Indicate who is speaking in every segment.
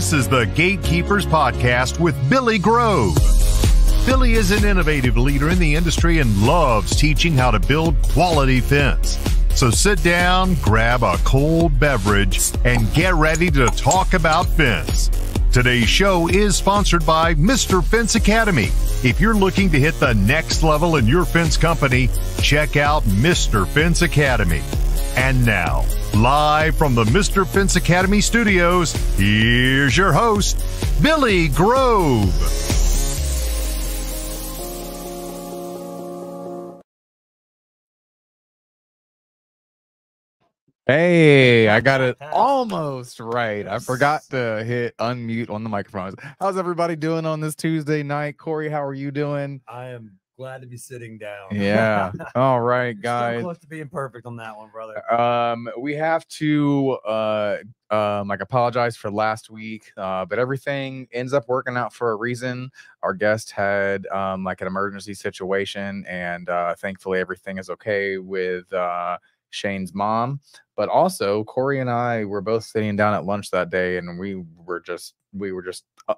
Speaker 1: This is the Gatekeepers Podcast with Billy Grove. Billy is an innovative leader in the industry and loves teaching how to build quality fence. So sit down, grab a cold beverage, and get ready to talk about fence. Today's show is sponsored by Mr. Fence Academy. If you're looking to hit the next level in your fence company, check out Mr. Fence Academy. And now, live from the Mr. Fence Academy studios, here's your host, Billy Grove.
Speaker 2: Hey, I got it almost right. I forgot to hit unmute on the microphones. How's everybody doing on this Tuesday night? Corey, how are you doing?
Speaker 3: I am glad to be sitting down.
Speaker 2: Yeah. All right, guys.
Speaker 3: close to being perfect on that one, brother.
Speaker 2: Um, we have to uh um like apologize for last week, uh, but everything ends up working out for a reason. Our guest had um like an emergency situation, and uh thankfully everything is okay with uh Shane's mom. But also Corey and I were both sitting down at lunch that day, and we were just we were just uh,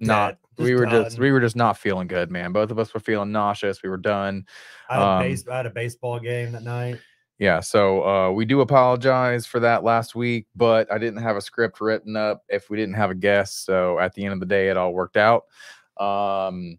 Speaker 2: not we were just we were just not feeling good, man. Both of us were feeling nauseous. We were done.
Speaker 3: I had,
Speaker 2: um,
Speaker 3: a base, I had a baseball game that night.
Speaker 2: Yeah, so uh, we do apologize for that last week, but I didn't have a script written up if we didn't have a guest. So at the end of the day, it all worked out. Um,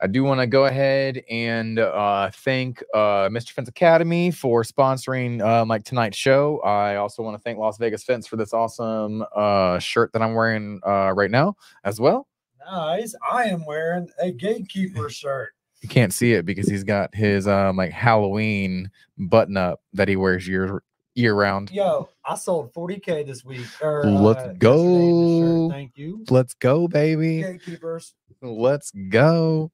Speaker 2: I do want to go ahead and uh, thank uh, Mr. Fence Academy for sponsoring um, like tonight's show. I also want to thank Las Vegas Fence for this awesome uh, shirt that I'm wearing uh, right now as well.
Speaker 3: Nice. I am wearing a gatekeeper shirt.
Speaker 2: You can't see it because he's got his um, like Halloween button up that he wears year year round.
Speaker 3: Yo, I sold 40k this week. Or,
Speaker 2: Let's
Speaker 3: uh, this shirt.
Speaker 2: go.
Speaker 3: Thank you.
Speaker 2: Let's go, baby.
Speaker 3: Gatekeepers.
Speaker 2: Let's go.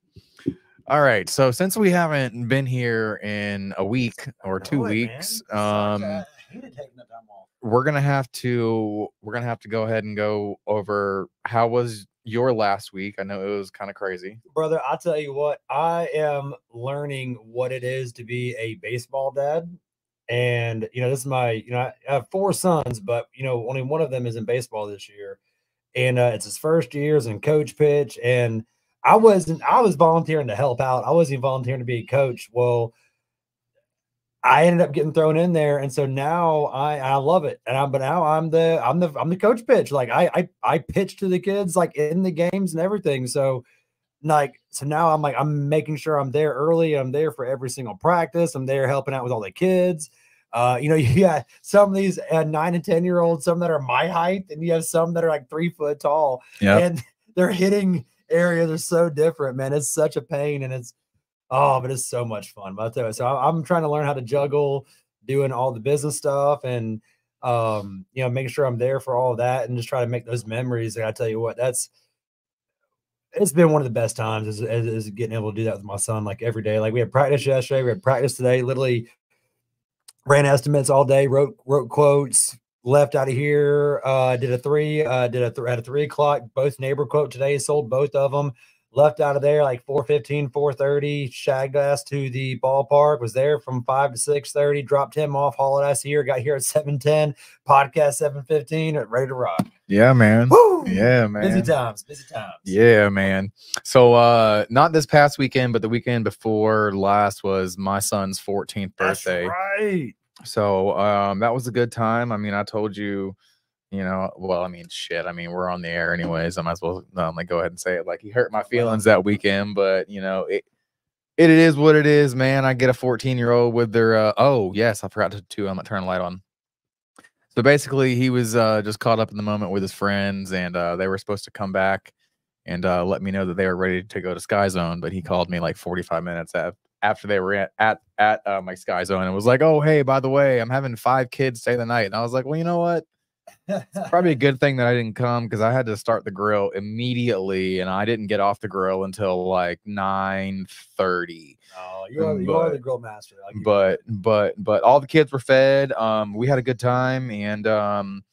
Speaker 2: All right. So since we haven't been here in a week or two weeks, um,
Speaker 3: I hated taking the time off.
Speaker 2: we're gonna have to we're gonna have to go ahead and go over how was your last week. I know it was kind of crazy.
Speaker 3: Brother, I'll tell you what, I am learning what it is to be a baseball dad. And, you know, this is my, you know, I have four sons, but, you know, only one of them is in baseball this year. And uh, it's his first years in coach pitch. And I wasn't, I was volunteering to help out. I wasn't volunteering to be a coach. Well, I ended up getting thrown in there, and so now I I love it. And I'm but now I'm the I'm the I'm the coach pitch. Like I I I pitch to the kids like in the games and everything. So like so now I'm like I'm making sure I'm there early. I'm there for every single practice. I'm there helping out with all the kids. Uh, you know, you got some of these uh, nine and ten year olds, some that are my height, and you have some that are like three foot tall,
Speaker 2: Yeah.
Speaker 3: and their hitting areas are so different. Man, it's such a pain, and it's oh, but it's so much fun. But I'll tell you, so I- I'm trying to learn how to juggle doing all the business stuff and um, you know, making sure I'm there for all that and just try to make those memories. And I tell you what, that's it's been one of the best times is, is, is getting able to do that with my son like every day. Like we had practice yesterday, we had practice today, literally ran estimates all day, wrote wrote quotes, left out of here, uh, did a three, uh, did a th- at a three o'clock, both neighbor quote today, sold both of them, left out of there like 415, 430, shagged ass to the ballpark, was there from five to 630, dropped him off, hauled ass here, got here at 710, podcast 715, ready to rock.
Speaker 2: Yeah, man.
Speaker 3: Woo!
Speaker 2: Yeah, man Busy
Speaker 3: times, busy times.
Speaker 2: Yeah, man. So uh not this past weekend, but the weekend before last was my son's 14th
Speaker 3: That's
Speaker 2: birthday.
Speaker 3: right.
Speaker 2: So um that was a good time. I mean, I told you, you know, well, I mean, shit. I mean, we're on the air anyways. I might as well um, like go ahead and say it. Like he hurt my feelings that weekend, but you know, it it is what it is, man. I get a 14 year old with their uh oh yes, I forgot to, to um, turn the light on. So basically he was uh just caught up in the moment with his friends and uh they were supposed to come back and uh let me know that they were ready to go to Sky Zone, but he called me like 45 minutes af- after they were at at, at uh, my Sky Zone and was like, "Oh, hey, by the way, I'm having five kids stay the night." And I was like, "Well, you know what? It's probably a good thing that I didn't come because I had to start the grill immediately, and I didn't get off the grill until like 9:30.
Speaker 3: Oh, you are, you are the grill master. You
Speaker 2: But but but all the kids were fed. Um, we had a good time, and um,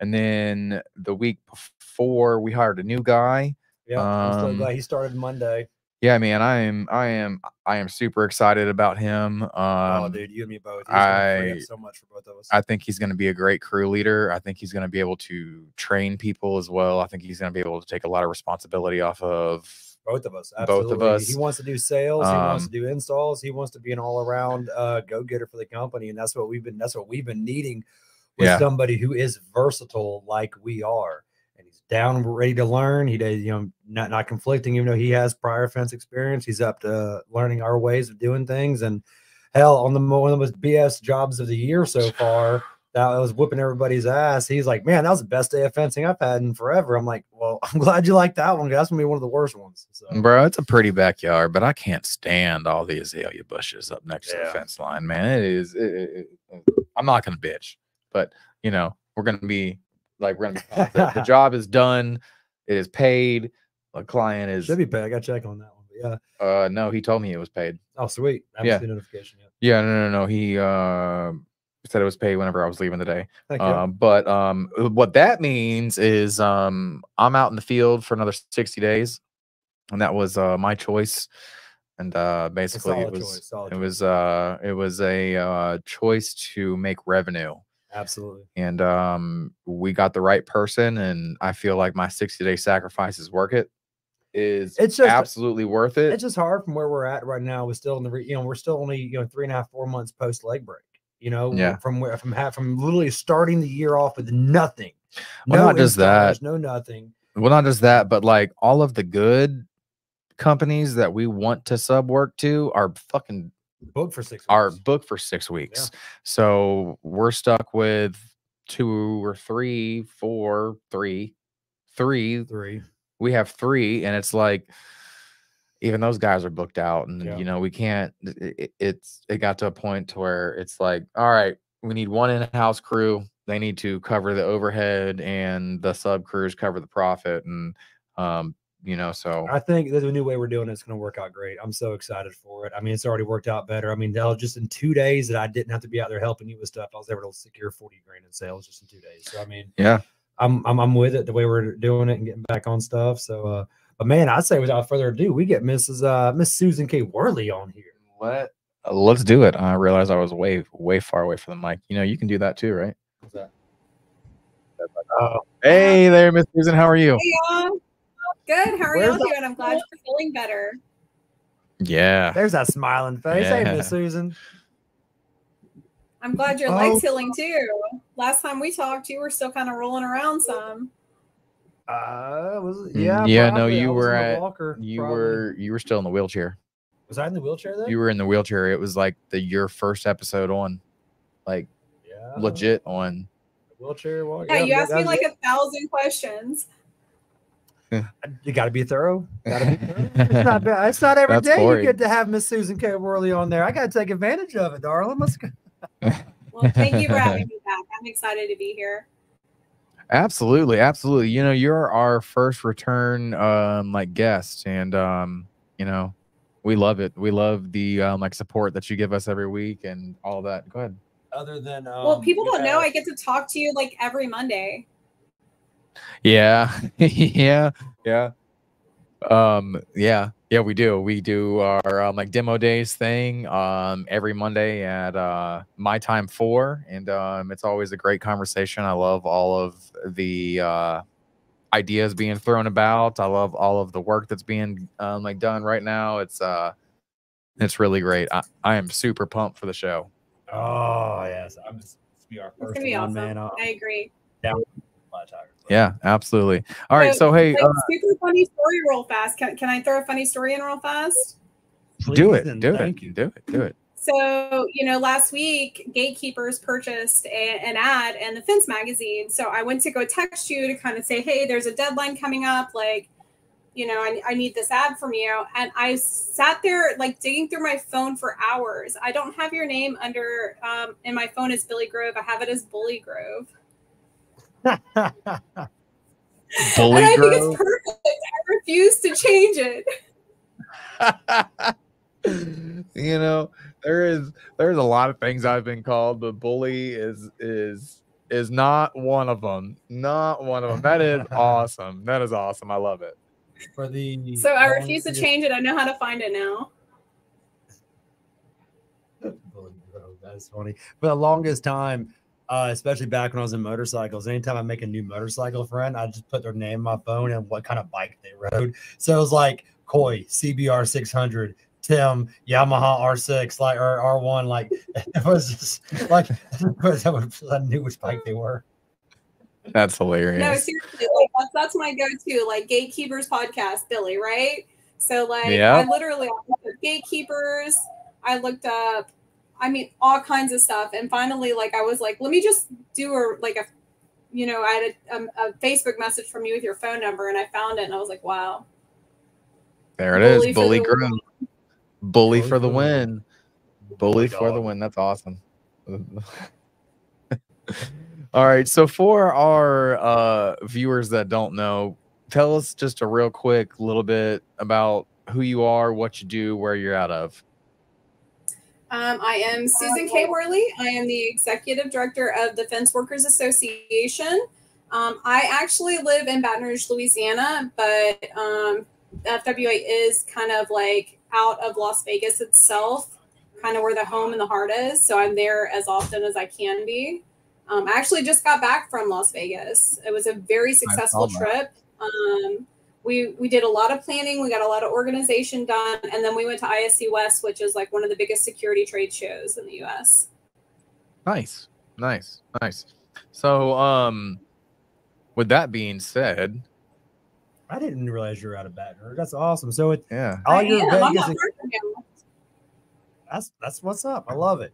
Speaker 2: and then the week before we hired a new guy.
Speaker 3: yeah, I'm so
Speaker 2: um,
Speaker 3: glad he started Monday.
Speaker 2: Yeah, man, I am, I am, I am super excited about him. Um,
Speaker 3: oh, dude, you and me both. He's gonna free up
Speaker 2: I-
Speaker 3: so much for both of us.
Speaker 2: I think he's going to be a great crew leader. I think he's going to be able to train people as well. I think he's going to be able to take a lot of responsibility off of.
Speaker 3: both of us.
Speaker 2: both of us.
Speaker 3: He wants to do sales. he wants
Speaker 2: Um,
Speaker 3: to do installs. He wants to be an all around uh, go getter for the company, and that's what we've been. That's what we've been needing with
Speaker 2: Yeah.
Speaker 3: somebody who is versatile like we are, down, ready to learn. He does, you know, not not conflicting. Even though he has prior fence experience, he's up to learning our ways of doing things. And hell, on the one of the most BS jobs of the year so far. That was whipping everybody's ass. He's like, man, that was the best day of fencing I've had in forever. I'm like, well, I'm glad you like that one. That's gonna be one of the worst ones. So.
Speaker 2: Bro, it's a pretty backyard, but I can't stand all the azalea bushes up next to the fence line, man. It is. It, it- it- I'm not going to bitch, but you know, we're going to be like, we're to. The, the job is done. It is paid. The client is.
Speaker 3: Should be paid. I got to check on that one. But yeah.
Speaker 2: Uh, no, he told me it was paid.
Speaker 3: Oh, sweet. I haven't
Speaker 2: Yeah.
Speaker 3: seen notification yet.
Speaker 2: Yeah, no, no, no. He uh, said it was paid whenever I was leaving.
Speaker 3: Thank you.
Speaker 2: Um, but um, what that means is um, I'm out in the field for another 60 days, and that was uh, my choice. And uh, basically, it was
Speaker 3: choice,
Speaker 2: it
Speaker 3: choice.
Speaker 2: was uh, it was a uh, choice to make revenue,
Speaker 3: absolutely.
Speaker 2: and um, we got the right person, and I feel like my 60 day sacrifice is worth it. Is
Speaker 3: It's just-
Speaker 2: absolutely worth it.
Speaker 3: It's just hard from where we're at right now. We're still in the, re- you know, we're still only, you know, three and a half, four months post leg break. You know,
Speaker 2: Yeah.
Speaker 3: from where, from ha- from literally starting the year off with nothing.
Speaker 2: Well, not just that.
Speaker 3: No nothing.
Speaker 2: well not just that but like all of the good companies that we want to sub work to are fucking
Speaker 3: Booked for six.
Speaker 2: are
Speaker 3: weeks.
Speaker 2: booked for six weeks so we're stuck with two or three four three three
Speaker 3: three.
Speaker 2: we have three and it's like even those guys are booked out and
Speaker 3: Yeah.
Speaker 2: you know we can't it- it's it got to a point to where it's like all right we need one in-house crew they need to cover the overhead and the sub crews cover the profit and um you know so
Speaker 3: I think that the new way we're doing it's going to work out great. I'm so excited for it. I mean, it's already worked out better. I mean, Dell, just in two days that I didn't have to be out there helping you with stuff, I was able to secure 40 grand in sales just in two days. So, I mean,
Speaker 2: yeah
Speaker 3: I'm I'm, I'm with it the way we're doing it and getting back on stuff. So, uh, but man, I'd say without further ado, we get Mrs. Uh, Miss Susan K. Worley on here.
Speaker 2: let uh, let's do it i realized i was way way far away from the mic you know you can do that too right
Speaker 3: What's that?
Speaker 2: oh hey there miss susan how are you
Speaker 4: Hey y'all. Good. How are
Speaker 3: Where's
Speaker 4: y'all doing? I'm glad you're feeling better.
Speaker 2: yeah
Speaker 3: There's that smiling face. Hey, Miss Susan.
Speaker 4: I'm glad your
Speaker 3: Oh.
Speaker 4: leg's healing too. Last time we talked, you were still kind of rolling around some.
Speaker 3: Uh, was it?
Speaker 2: Mm,
Speaker 3: Yeah.
Speaker 2: yeah, no,
Speaker 3: probably. I
Speaker 2: you were at-
Speaker 3: walker.
Speaker 2: you
Speaker 3: probably.
Speaker 2: were you were still in the wheelchair
Speaker 3: Was I in the wheelchair then?
Speaker 2: you were in the wheelchair it was like the your first episode on like
Speaker 3: yeah.
Speaker 2: legit on
Speaker 3: Wheelchair walk.
Speaker 4: Yeah, you asked me like
Speaker 3: it.
Speaker 4: a thousand questions.
Speaker 3: You got to be thorough. Gotta be thorough. It's not bad. It's not every
Speaker 2: That's
Speaker 3: day
Speaker 2: Corey.
Speaker 3: you get to have Miss Susan K. Worley on there. I got to take advantage of it, darling. Let's go.
Speaker 4: Well, thank you for having me back. I'm excited to be here.
Speaker 2: absolutely absolutely you know you're our first return um like guest and um you know we love it we love the um like support that you give us every week and all that go ahead
Speaker 3: Other than um,
Speaker 4: well, people don't know I get to talk to you like every Monday.
Speaker 2: Yeah. Yeah. Yeah. Um yeah. Yeah we do. We do our um, like demo days thing um every monday at uh my time four and um it's always a great conversation. I love all of the uh ideas being thrown about. I love all of the work that's being um like done right now. It's uh it's really great. I, I am super pumped for the show.
Speaker 3: Oh yes, I'm just be our first one,
Speaker 4: awesome.
Speaker 3: man. Uh,
Speaker 4: I agree.
Speaker 3: Flat Tires, but-
Speaker 2: yeah absolutely all right
Speaker 4: So,
Speaker 2: so hey
Speaker 4: Like,
Speaker 2: uh,
Speaker 4: super funny story real fast. Can, can I throw a funny story in real fast?
Speaker 2: do it
Speaker 3: and
Speaker 2: do
Speaker 3: thank
Speaker 2: it
Speaker 3: you.
Speaker 2: do it do it
Speaker 4: So, you know, last week, Gatekeepers purchased a, an ad in the Fence magazine. So I went to go text you to kind of say, hey, there's a deadline coming up. Like, you know, I, I need this ad from you. And I sat there like digging through my phone for hours. I don't have your name under um, in my phone as Billy Grove. I have it as Bully Grove.
Speaker 2: Bully
Speaker 4: and I think it's perfect. I refuse to change it.
Speaker 2: you know, there is there's a lot of things I've been called, but bully is is is not one of them. Not one of them. That is awesome. That is awesome. I love it.
Speaker 3: for the.
Speaker 4: So I refuse to change it. I know how to find it now.
Speaker 3: That's funny. For the longest time, uh, especially back when I was in motorcycles, anytime I make a new motorcycle friend, I just put their name on my phone and what kind of bike they rode. So it was like Koi, CBR 600, Tim, Yamaha R6, like or R1. Like it was just like I knew which bike they were.
Speaker 2: That's hilarious.
Speaker 4: No,
Speaker 2: hilarious.
Speaker 4: seriously, like that's, that's my go-to, like Gatekeepers podcast, Billy, right? So like
Speaker 2: Yeah.
Speaker 4: I literally I looked up gatekeepers, I looked up, I mean, all kinds of stuff, and finally, like I was like, let me just do a like a, you know, I had a, a, a Facebook message from you with your phone number, and I found it, and I was like, wow,
Speaker 2: There it
Speaker 4: Bully
Speaker 2: is. Bully
Speaker 4: the
Speaker 2: Bully
Speaker 3: Bully
Speaker 2: for the win. Bully for the win. That's awesome. All right. So for our uh viewers that don't know, tell us just a real quick little bit about who you are, what you do, where you're out of.
Speaker 4: Um, I am Susan K. Worley. I am the executive director of the Fence Workers Association. Um, I actually live in Baton Rouge, Louisiana, but um, FWA is kind of like out of Las Vegas itself, kind of where the home and the heart is. So I'm there as often as I can be. Um, I actually just got back from Las Vegas. It was a very successful trip. Um, we we did a lot of planning we got a lot of organization done and then we went to isc west which is like one of the biggest security trade shows in the us
Speaker 2: Nice. Nice. Nice. So um with that being said,
Speaker 3: I didn't realize you're out of Baton Rouge. That's awesome. So it
Speaker 2: yeah.
Speaker 3: all
Speaker 4: I
Speaker 3: your
Speaker 4: am. I'm
Speaker 3: Vegas
Speaker 4: not far
Speaker 3: that's that's what's up. I love it.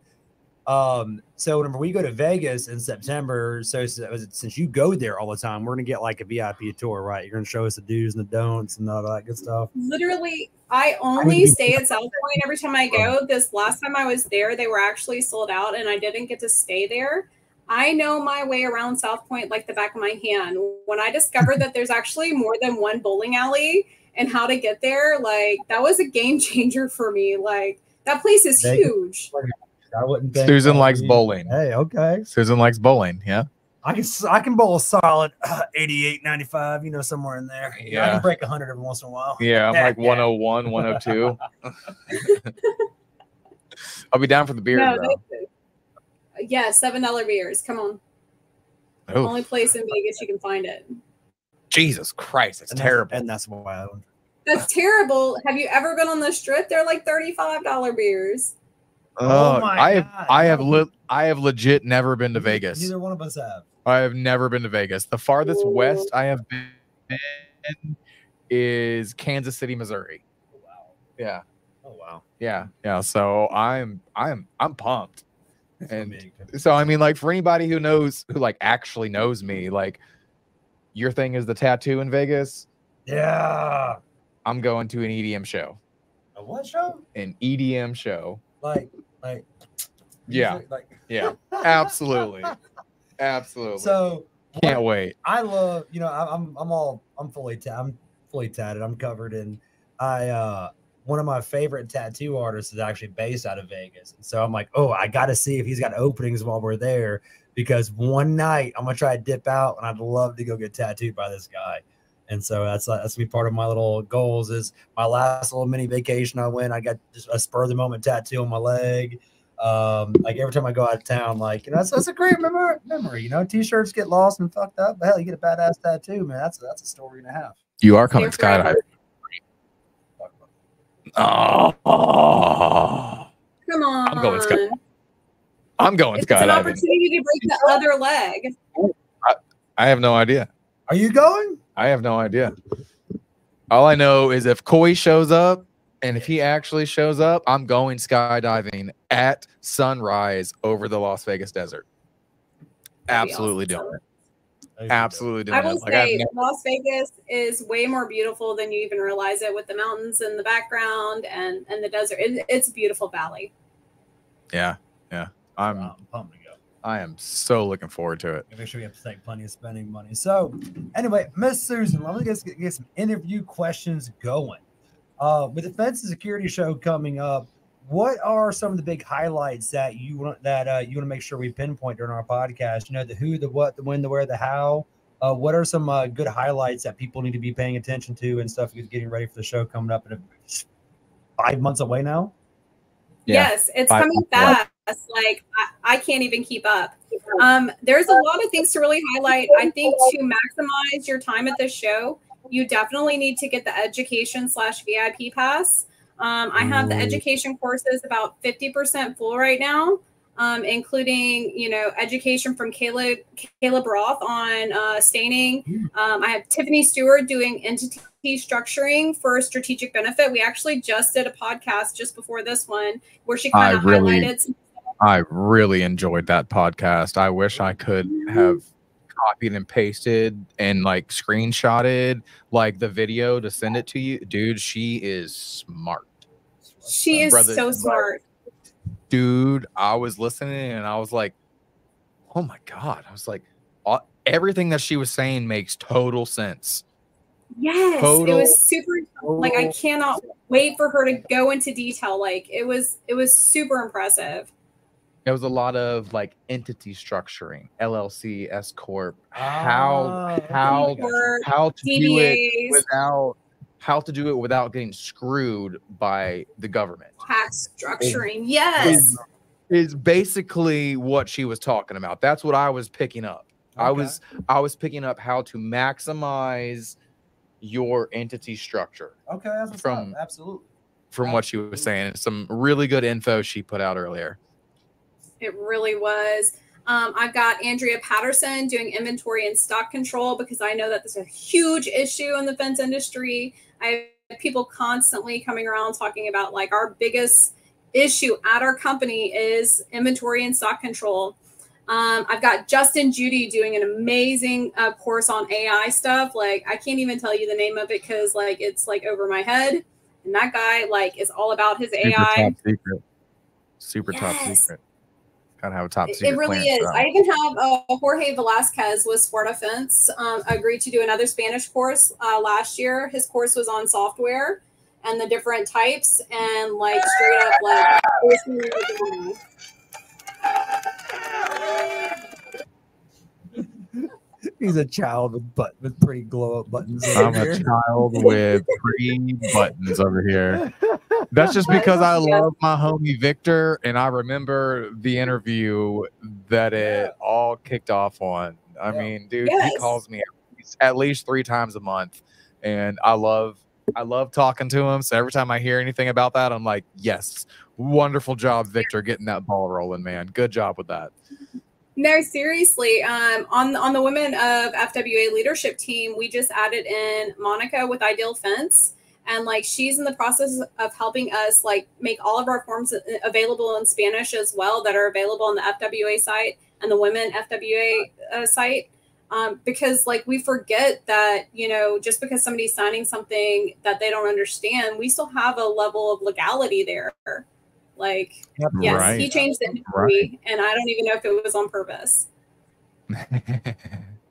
Speaker 3: Um, so whenever we go to Vegas in September, so since you go there all the time, we're gonna get like a VIP tour, right? You're gonna show us the do's and the don'ts and all that good stuff.
Speaker 4: literally i only stay at south point every time i go. This last time i was there they were actually sold out and i didn't get to stay there. I know my way around south point like the back of my hand. When i discovered that there's actually more than one bowling alley and how to get there like that was a game changer for me. Like that place is
Speaker 3: Vegas-
Speaker 4: huge
Speaker 3: I wouldn't think
Speaker 2: Susan likes
Speaker 3: we-
Speaker 2: bowling.
Speaker 3: Hey, okay.
Speaker 2: Susan likes bowling. Yeah.
Speaker 3: I can s- I can bowl a solid uh, 88, 95, you know, somewhere in there. I
Speaker 2: Yeah.
Speaker 3: can break 100 every once in a while.
Speaker 2: Yeah. I'm
Speaker 3: Yeah,
Speaker 2: like
Speaker 3: yeah.
Speaker 2: 101, 102. I'll be down for the beer,
Speaker 4: no,
Speaker 2: bro.
Speaker 4: yeah seven dollar beers come on
Speaker 2: Oh,
Speaker 4: only place in vegas you can find it
Speaker 2: Jesus Christ. It's
Speaker 3: And that's-
Speaker 2: terrible.
Speaker 3: and that's why
Speaker 4: That's terrible. Have you ever been on the strip? They're like $35 beers.
Speaker 3: Oh
Speaker 2: Uh,
Speaker 3: my
Speaker 2: I have
Speaker 3: God.
Speaker 2: I have li- I have legit never been to Vegas.
Speaker 3: Neither one of us have.
Speaker 2: I have never been to Vegas. The farthest west I have been is Kansas City, Missouri.
Speaker 3: Oh, wow.
Speaker 2: Yeah.
Speaker 3: Oh wow.
Speaker 2: Yeah. Yeah. So I'm I'm I'm pumped.
Speaker 3: That's
Speaker 2: And so I mean like for anybody who knows who like actually knows me, like your thing is the tattoo in Vegas,
Speaker 3: yeah.
Speaker 2: I'm going to an EDM show.
Speaker 3: A what show?
Speaker 2: An EDM show.
Speaker 3: Like, like.
Speaker 2: Yeah.
Speaker 3: Like.
Speaker 2: Yeah. Absolutely. Absolutely.
Speaker 3: So
Speaker 2: can't wait.
Speaker 3: I love, you know, I- I'm I'm all I'm fully ta- I'm fully tatted. I'm covered in I uh one of my favorite tattoo artists is actually based out of Vegas. And so I'm like, oh, I gotta see if he's got openings while we're there because one night I'm gonna try to dip out and I'd love to go get tattooed by this guy. And so that's uh, that's gonna be part of my little goals. Is my last little mini vacation I went, I got just a spur of the moment tattoo on my leg. Um, like every time I go out of town, like you know, that's, that's a great memory. Memory, you know, t-shirts get lost and fucked up, but hell, you get a badass tattoo, man. That's that's a story and a half.
Speaker 2: You are coming
Speaker 4: They're
Speaker 2: skydiving. Oh,
Speaker 4: Come on.
Speaker 2: I'm going sky- I'm going
Speaker 4: It's an opportunity to break the other leg.
Speaker 2: I have no idea.
Speaker 3: Are you going?
Speaker 2: I have no idea. All I know is if Koi shows up and if he actually shows up, I'm going skydiving at sunrise over the Las Vegas desert. Absolutely
Speaker 4: awesome.
Speaker 2: doing it. Absolutely doing
Speaker 4: I will
Speaker 2: it. Like, I've
Speaker 4: say,
Speaker 2: never-
Speaker 4: Las Vegas is way more beautiful than you even realize it with the mountains in the background and, and the desert. It, it's a beautiful valley.
Speaker 2: yeah, yeah. I'm
Speaker 3: I'm pumped to go.
Speaker 2: I am so looking forward to it.
Speaker 3: Make sure we have to take plenty of spending money. So, anyway, Miss Susan, let me get, get some interview questions going. Uh, with the Fence and Security Show coming up, what are some of the big highlights that you want that uh, you want to make sure we pinpoint during our podcast? You know, the who, the what, the when, the where, the how. uh, what are some uh, good highlights that people need to be paying attention to and stuff? Getting ready for the show coming up in a, five months away now.
Speaker 2: Yeah.
Speaker 4: Yes, it's
Speaker 2: Five
Speaker 4: coming
Speaker 2: months
Speaker 4: Like I, I can't even keep up. Um, there's a lot of things to really highlight. I think to maximize your time at the show, you definitely need to get the education slash VIP pass. Um, I have the education courses about 50% full right now, um, including, you know, education from Caleb, Caleb Roth on uh, staining. Um, I have Tiffany Stewart doing entity structuring for strategic benefit. We actually just did a podcast just before this one where she kind of
Speaker 2: really-
Speaker 4: highlighted some
Speaker 2: I really enjoyed that podcast. I wish I could have copied and pasted and like screenshotted like the video to send it to you. Dude, she is smart.
Speaker 4: She is
Speaker 2: Brother-
Speaker 4: so smart.
Speaker 2: Dude, I was listening and I was like, oh my God. I was like, uh, everything that she was saying makes total sense.
Speaker 4: Yes, it was super. Like I cannot wait for her to go into detail. Like it was, it was super impressive.
Speaker 2: It was a lot of like entity structuring, LLC, S corp, how
Speaker 3: Ah,
Speaker 2: how
Speaker 3: gotcha.
Speaker 2: How to do it without how to do it without getting screwed by the government.
Speaker 4: tax structuring. Yes,
Speaker 2: Is basically what she was talking about. That's what I was picking up. I was I was picking up how to maximize your entity structure
Speaker 3: okay. That's what's
Speaker 2: from-
Speaker 3: up. absolutely.
Speaker 2: from what she was saying. Some really good info she put out earlier.
Speaker 4: It really was. Um, I've got Andrea Patterson doing inventory and stock control because I know that there's a huge issue in the fence industry. I have people constantly coming around talking about like our biggest issue at our company is inventory and stock control. Um, I've got Justin Judy doing an amazing uh, course on AI stuff. Like I can't even tell you the name of it because like it's like over my head. And that guy like is all about his
Speaker 2: Super
Speaker 4: AI.
Speaker 2: top secret. Super top
Speaker 4: Yes.
Speaker 2: secret. Gotta have a top
Speaker 4: It-
Speaker 2: secret.
Speaker 4: It really is. I even have uh, Jorge Velasquez with Sparta Fence um, agreed to do another Spanish course uh, last year. His course was on software and the different types and like straight up like. it was really, really good.
Speaker 3: He's a child with butt with pretty glow up buttons.
Speaker 2: I'm
Speaker 3: over
Speaker 2: a child with pretty buttons over here. That's just because I love my homie Victor, and I remember the interview that it all kicked off on. I
Speaker 3: Yeah.
Speaker 2: mean, dude,
Speaker 4: Yes.
Speaker 2: he calls me at least, at least three times a month, and I love, I love talking to him. So every time I hear anything about that, I'm like, yes, wonderful job, Victor, getting that ball rolling, man. Good job with that.
Speaker 4: No, seriously. Um, on on the women of FWA leadership team, we just added in Monica with Ideal Fence, and like she's in the process of helping us like make all of our forms available in Spanish as well that are available on the FWA site and the women FWA uh, site. Um, because like we forget that you know just because somebody's signing something that they don't understand, we still have a level of legality there. Like
Speaker 3: Yep.
Speaker 4: yes,
Speaker 2: Right.
Speaker 4: he changed the industry, and I don't even know if it was on purpose.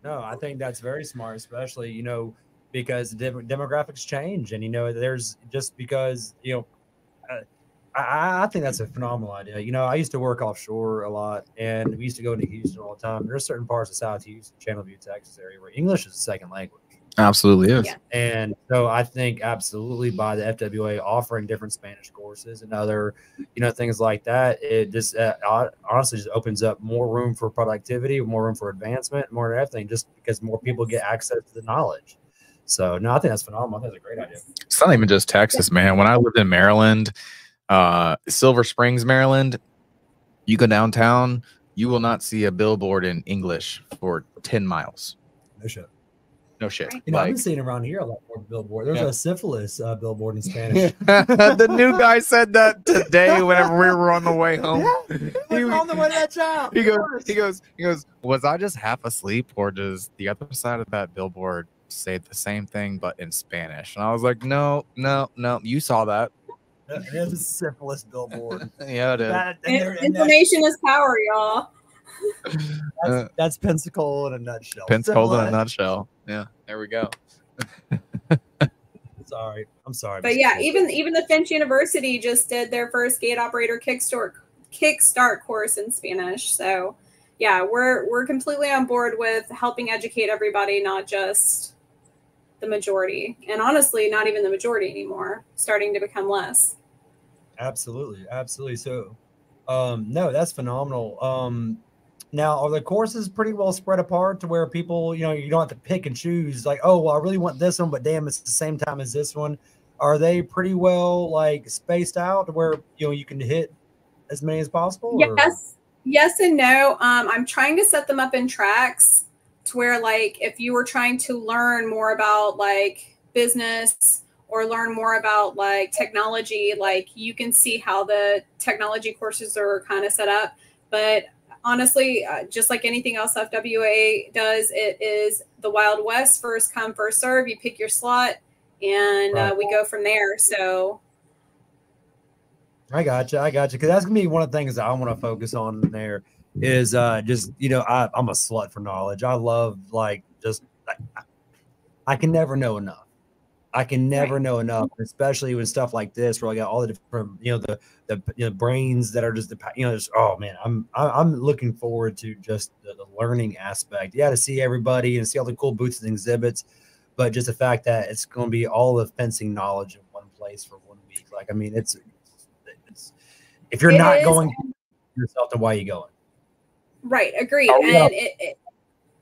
Speaker 3: No, I think that's very smart, especially you know because dem- demographics change, and you know there's just because you know. Uh, I, I think that's a phenomenal idea. You know, I used to work offshore a lot, and we used to go into Houston all the time. There's certain parts of South Houston, Channelview, Texas area where English is a second language.
Speaker 2: Absolutely is.
Speaker 4: Yeah.
Speaker 3: And so I think absolutely by the FWA offering different Spanish courses and other, you know, things like that, it just uh, honestly just opens up more room for productivity, more room for advancement, more everything, just because more people get access to the knowledge. So no, I think that's phenomenal. That's a great idea.
Speaker 2: It's not even just Texas, man. When I lived in Maryland, uh, Silver Springs, Maryland, you go downtown, you will not see a billboard in English for 10 miles.
Speaker 3: No shit.
Speaker 2: No shit.
Speaker 3: You know, I've
Speaker 2: Like,
Speaker 3: been seeing around here a lot more billboard. There's
Speaker 2: Yeah.
Speaker 3: a syphilis uh, billboard in Spanish.
Speaker 2: the new guy said that today whenever we were on the way home.
Speaker 3: He on the way to that job.
Speaker 2: He goes, he goes, he goes, was I just half asleep or does the other side of that billboard say the same thing but in Spanish? And I was like, no, no, no, you saw that.
Speaker 3: It is a syphilis billboard.
Speaker 2: yeah, it is.
Speaker 3: That- and there- and that-
Speaker 4: Information is power, y'all.
Speaker 3: that's, that's Pensacola in a nutshell.
Speaker 2: Pensacola in a nutshell. Yeah, there we go.
Speaker 3: Sorry, I'm sorry.
Speaker 4: But
Speaker 3: Mr.
Speaker 4: yeah, even even the Finch University just did their first gate operator kickstart kickstart course in Spanish. So yeah, we're we're completely on board with helping educate everybody, not just the majority. And honestly, not even the majority anymore, starting to become less.
Speaker 3: Absolutely, absolutely. So, um, no, that's phenomenal. Um, now, are the courses pretty well spread apart to where people, you know, you don't have to pick and choose? Like, oh, well, I really want this one, but damn, it's the same time as this one. Are they pretty well like spaced out to where you know you can hit as many as possible?
Speaker 4: Yes, or? yes, and no. Um, I'm trying to set them up in tracks to where, like, if you were trying to learn more about like business or learn more about like technology, like you can see how the technology courses are kind of set up. But honestly, uh, just like anything else FWA does, it is the Wild West first come, first serve. You pick your slot and right. uh, we go from there. So
Speaker 3: I got you. I got you. Because that's gonna be one of the things that I want to focus on there is uh just you know I, I'm a slut for knowledge. I love like just I, I can never know enough. I can never right. know enough, especially with stuff like this, where I got all the different, you know, the the you know, brains that are just the, you know, just oh man, I'm I'm looking forward to just the, the, learning aspect. Yeah, to see everybody and see all the cool booths and exhibits, but just the fact that it's going to be all the fencing knowledge in one place for one week. Like, I mean, it's it's if you're it not is. going yourself, then why are you going?
Speaker 4: Right, agree. Oh, yeah. And it, it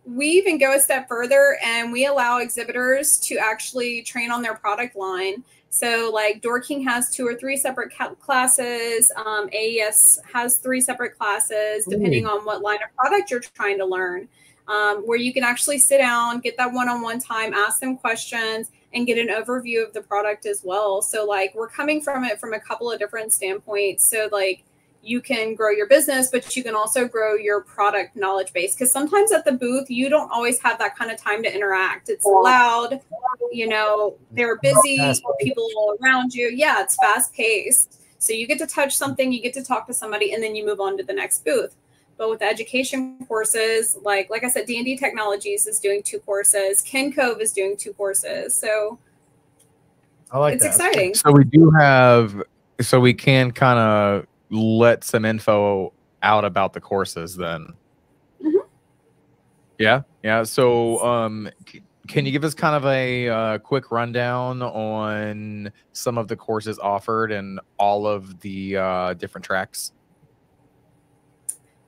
Speaker 4: we even go a step further and we allow exhibitors to actually train on their product line. So, like DoorKing has two or three separate classes. Um, AES has three separate classes, depending Ooh. on what line of product you're trying to learn. Um, where you can actually sit down, get that one-on-one time, ask them questions, and get an overview of the product as well. So, like we're coming from it from a couple of different standpoints. So, like you can grow your business, but you can also grow your product knowledge base. Because sometimes at the booth, you don't always have that kind of time to interact. It's loud, you know, they're busy, people around you. Yeah, it's fast paced. So you get to touch something, you get to talk to somebody, and then you move on to the next booth. But with education courses, like like I said, D and D Technologies is doing two courses. Kencove is doing two courses. So
Speaker 3: I like
Speaker 4: it's
Speaker 3: that.
Speaker 4: exciting.
Speaker 2: So we do have, so we can kind of let some info out about the courses then. Mm-hmm. Yeah, yeah. So, um, can you give us kind of a uh, quick rundown on some of the courses offered and all of the uh, different tracks?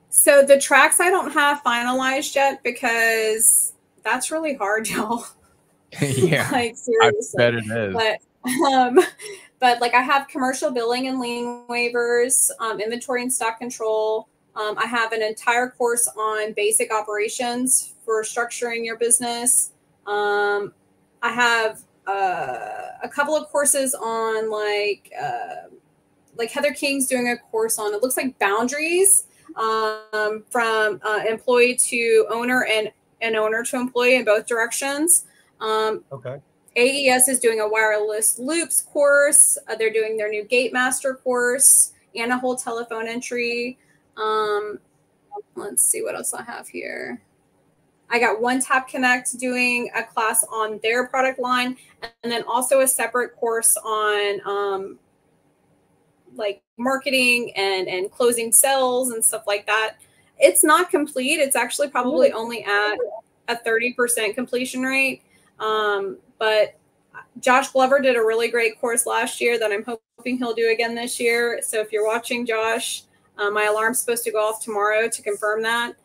Speaker 4: So the tracks I don't have finalized yet because that's really hard, y'all.
Speaker 2: yeah,
Speaker 4: like seriously.
Speaker 2: I bet it is.
Speaker 4: But um, but like I have commercial billing and lien waivers, um, inventory and stock control. Um, I have an entire course on basic operations for structuring your business. Um, I have uh, a couple of courses on like uh, like Heather King's doing a course on it looks like boundaries um, from uh, employee to owner and and owner to employee in both directions. Um,
Speaker 3: okay.
Speaker 4: AES is doing a wireless loops course. Uh, they're doing their new Gate Master course and a whole telephone entry. Um, let's see what else I have here. I got One Tap Connect doing a class on their product line, and then also a separate course on um, like marketing and and closing sales and stuff like that. It's not complete. It's actually probably only at a 30% completion rate. Um, but Josh Glover did a really great course last year that I'm hoping he'll do again this year. So if you're watching, Josh, uh, my alarm's supposed to go off tomorrow to confirm that.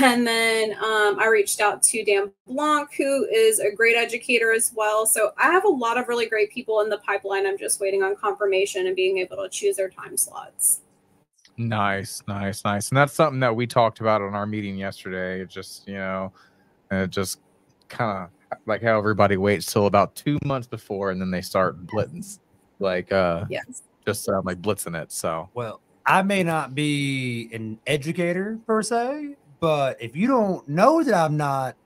Speaker 4: And then um, I reached out to Dan Blanc, who is a great educator as well. So I have a lot of really great people in the pipeline. I'm just waiting on confirmation and being able to choose their time slots.
Speaker 2: Nice, nice, nice. And that's something that we talked about on our meeting yesterday. It just, you know, it just kind of like how everybody waits till about two months before and then they start blitzing like uh
Speaker 4: yes.
Speaker 2: just uh, like blitzing it so.
Speaker 3: Well i may not be an educator per se but if you don't know that i'm not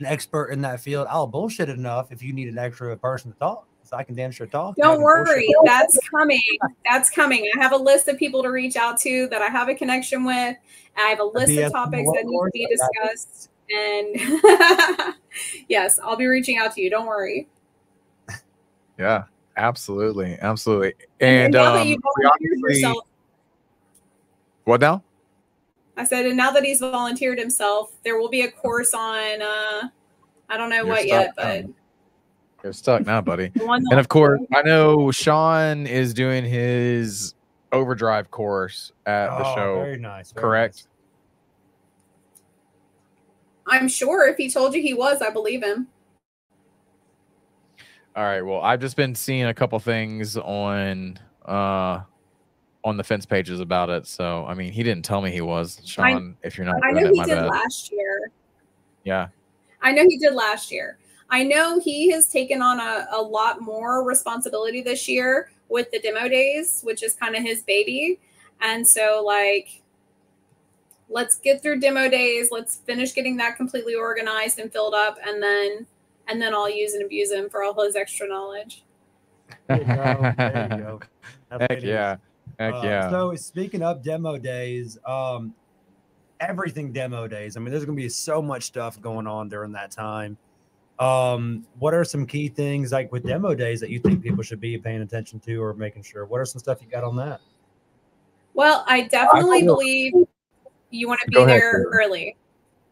Speaker 3: an expert in that field i'll bullshit enough if you need an extra person to talk so i can damn sure talk.
Speaker 4: Don't worry that's coming that's coming. I have a list of people to reach out to that i have a connection with. I have a list of topics that need to be discussed and yes, I'll be reaching out to you. Don't worry.
Speaker 2: Yeah, absolutely, absolutely. And, and um, yourself, what now?
Speaker 4: I said, and now that he's volunteered himself, there will be a course on uh I don't know
Speaker 2: You're
Speaker 4: what yet,
Speaker 2: stuck
Speaker 4: but
Speaker 2: now. You're stuck now, buddy. And of course, I know Sean is doing his overdrive course at the
Speaker 3: Oh,
Speaker 2: show.
Speaker 3: Very nice. very
Speaker 2: correct?
Speaker 4: I'm sure if he told you he was, I believe him.
Speaker 2: All right. Well, I've just been seeing a couple things on uh on the fence pages about it. So I mean, he didn't tell me he was Sean. if you're not
Speaker 4: I know
Speaker 2: it,
Speaker 4: he did
Speaker 2: bad.
Speaker 4: last year.
Speaker 2: Yeah.
Speaker 4: I know he did last year. I know he has taken on a, a lot more responsibility this year with the demo days, which is kind of his baby. And so, like, let's get through demo days. Let's finish getting that completely organized and filled up, and then and then I'll use and abuse him for all his extra knowledge.
Speaker 3: There you go. There you go.
Speaker 2: Heck yeah. Heck
Speaker 3: Uh,
Speaker 2: yeah.
Speaker 3: So speaking of demo days, um, everything demo days. I mean, there's gonna be so much stuff going on during that time. Um, what are some key things like with demo days that you think people should be paying attention to or making sure? What are some stuff you got on that?
Speaker 4: Well, I definitely
Speaker 2: will-
Speaker 4: believe you want to be
Speaker 2: ahead,
Speaker 4: there
Speaker 2: Sarah.
Speaker 4: early.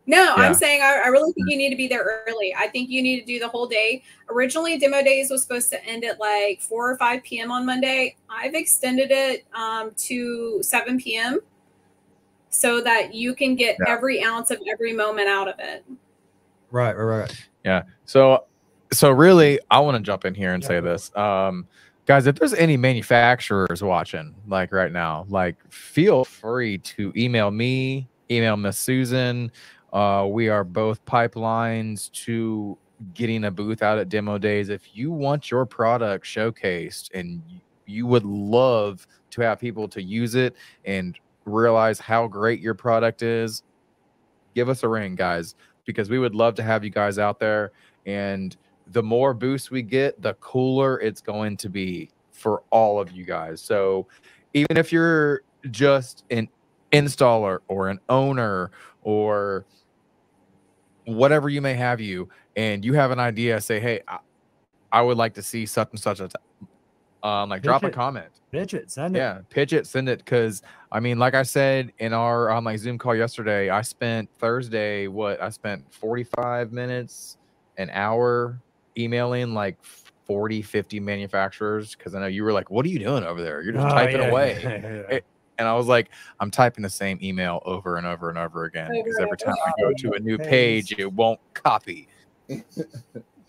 Speaker 4: No,
Speaker 2: Yeah.
Speaker 4: I'm saying I, I really think you need to be there early. I think you need to do the whole day. Originally, demo days was supposed to end at like 4 or 5 p.m. on Monday. I've extended it um, to 7 p.m. so that you can get
Speaker 2: Yeah.
Speaker 4: every ounce of every moment out of it.
Speaker 3: Right, right, right.
Speaker 2: Yeah. So so really I want to jump in here and
Speaker 3: Yeah,
Speaker 2: say this. Um guys, if there's any manufacturers watching like right now, like feel free to email me, email Miss Susan. Uh we are both pipelines to getting a booth out at demo days. If you want your product showcased and you would love to have people to use it and realize how great your product is, give us a ring, guys, because we would love to have you guys out there. And the more boosts we get, the cooler it's going to be for all of you guys. So even if you're just an installer or an owner or whatever you may have you, and you have an idea, say, hey, I, I would like to see such and such a, t-" um, like drop a comment
Speaker 3: Pitch it, send it.
Speaker 2: yeah pitch it send it because i mean like i said in our on my zoom call yesterday i spent thursday what i spent 45 minutes an hour emailing like 40 50 manufacturers because i know you were like what are you doing over there you're just
Speaker 3: Oh,
Speaker 2: typing
Speaker 3: yeah,
Speaker 2: away
Speaker 3: yeah, yeah, yeah.
Speaker 2: It- and i was like i'm typing the same email over and over and over again because every time i go to a new page it won't copy